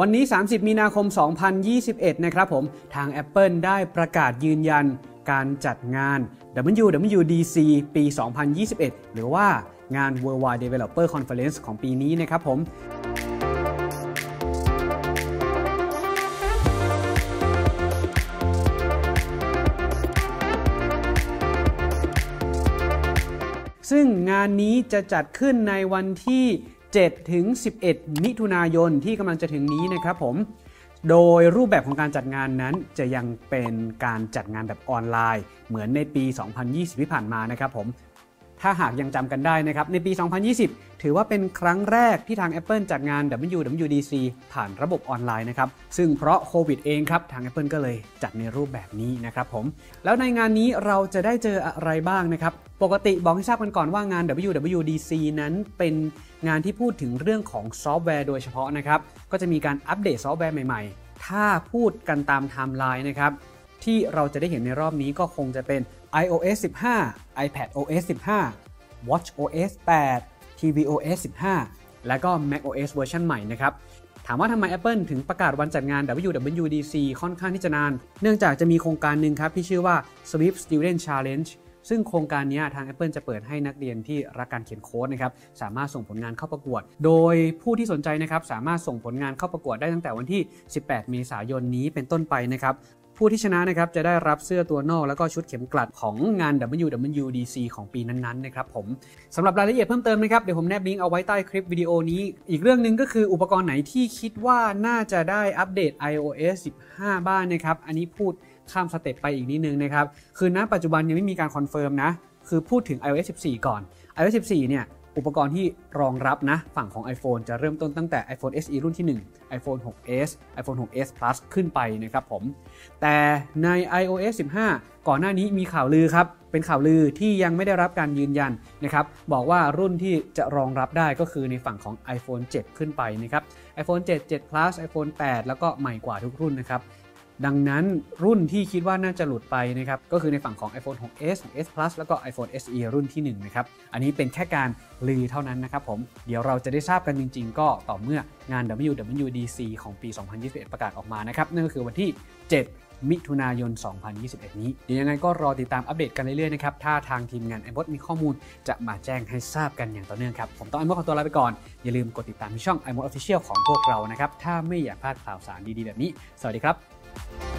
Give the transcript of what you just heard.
วันนี้ 30 มีนาคม 2021 นะครับผม ทาง Apple ได้ประกาศยืนยันการจัดงาน WWDC ปี 2021 หรือว่างาน Worldwide Developer Conference ของปีนี้นะครับผมซึ่งงานนี้จะจัดขึ้นในวันที่ 7 ถึง 11 มิถุนายนที่กำลังจะถึงนี้นะครับผม โดยรูปแบบของการจัดงานนั้นจะยังเป็นการจัดงานแบบออนไลน์ เหมือนในปี 2020 ที่ผ่านมานะครับผม ถ้าหากยังจำกันได้นะครับ ในปี 2020 ถือว่าเป็นครั้งแรกที่ทาง Apple จัดงาน WWDC ผ่านระบบออนไลน์นะครับ ซึ่งเพราะโควิดเองครับ ทาง Apple ก็เลยจัดในรูปแบบนี้นะครับผม แล้วในงานนี้เราจะได้เจออะไรบ้างนะครับ ปกติบอกให้ทราบกันก่อนว่างาน WWDC นั้นเป็นงานที่พูดถึงเรื่องของซอฟต์แวร์โดยเฉพาะนะครับ ก็จะมีการอัปเดตซอฟต์แวร์ใหม่ๆ ถ้าพูดกันตามไทม์ไลน์นะครับที่เราจะได้เห็นในรอบนี้ก็คงจะเป็น iOS 15 iPadOS 15 watchOS 8 tvOS 15 และก็ macOS เวอร์ชันใหม่นะครับ ถามว่าทำไม Apple ถึงประกาศวันจัดงาน WWDC ค่อนข้างที่จะนาน เนื่องจากจะมีโครงการหนึ่งครับที่ชื่อว่า Swift Student Challenge ซึ่งโครงการนี้ทาง Apple จะเปิดให้นักเรียนที่รักการเขียนโค้ดนะครับสามารถส่งผลงานเข้าประกวด โดยผู้ที่สนใจนะครับสามารถส่งผลงานเข้าประกวดได้ตั้งแต่วันที่ 18 เมษายนนี้เป็นต้นไปนะครับ ผู้ที่ชนะนะครับจะได้รับเสื้อตัวนอกแล้วก็ชุดเข็มกลัดของงาน WWDC ของปีนั้นๆนะครับผมสำหรับรายละเอียดเพิ่มเติมนะครับเดี๋ยวผมแนบลิงก์เอาไว้ใต้คลิปวิดีโอนี้ อีกเรื่องหนึ่งก็คืออุปกรณ์ไหนที่คิดว่าน่าจะได้อัปเดต iOS 15 บ้างนะครับ อันนี้พูดข้ามสเต็ปไปอีกนิดนึงนะครับ คือณปัจจุบันยังไม่มีการคอนเฟิร์มนะ คือพูดถึง iOS 14 ก่อน iOS 14 เนี่ย อุปกรณ์ที่รองรับนะ ฝั่งของ iPhone จะเริ่มต้นตั้งแต่ iPhone SE รุ่นที่ 1 iPhone 6s iPhone 6s Plus ขึ้นไปนะครับผม แต่ใน iOS 15 ก่อนหน้านี้มีข่าวลือครับ เป็นข่าวลือที่ยังไม่ได้รับการยืนยันนะครับ บอกว่ารุ่นที่จะรองรับได้ก็คือในฝั่งของ iPhone 7 ขึ้นไปนะครับ iPhone 7 7 Plus iPhone 8 แล้วก็ใหม่กว่าทุกรุ่นนะครับ ดังนั้นรุ่นที่คิดว่าน่าจะหลุดไปนะครับก็คือในฝั่งของ iPhone 6s 6s Plus แล้วก็ iPhone SE รุ่นที่1นะครับอันนี้เป็นแค่การลือเท่านั้นนะครับผมเดี๋ยวเราจะได้ทราบกันจริง ๆ ก็ต่อเมื่องาน WWDC ของปี 2021 ประกาศออกมานะครับนั่นก็คือวันที่ 7มิถุนายน 2021 นี้ เดี๋ยวยังไงก็รอติดตามอัปเดตกันเรื่อยๆ นะครับ ถ้าทางทีมงาน i m o d มีข้อมูลจะมาแจ้งให้ทราบกันอย่างต่อเนื่องครับ ผมต้อง i m o d ขอตัวลาไปก่อน อย่าลืมกดติดตามที่ช่อง i m o d Official ของพวกเรานะครับ ถ้าไม่อยากพลาดข่าวสารดีๆ แบบนี้ สวัสดีครับ Bye.